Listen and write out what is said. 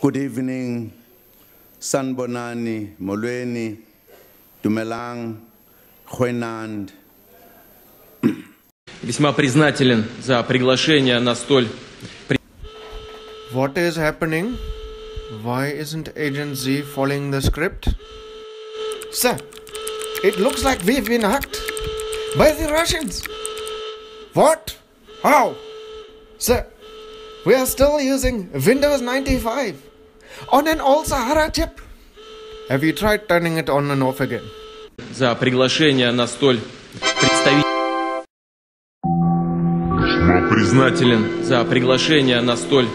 Good evening, Sanbonani, Molweni, Dumelang, Hwenand. Весьма признателен за приглашение на столь What is happening? Why isn't Agent Z following the script? Sir, it looks like we've been hacked by the Russians. What? How? Sir, we are still using Windows 95 on an All Sahara chip. Have you tried turning it on and off again? за приглашение на столь представитель. Весьма признателен за приглашение на столь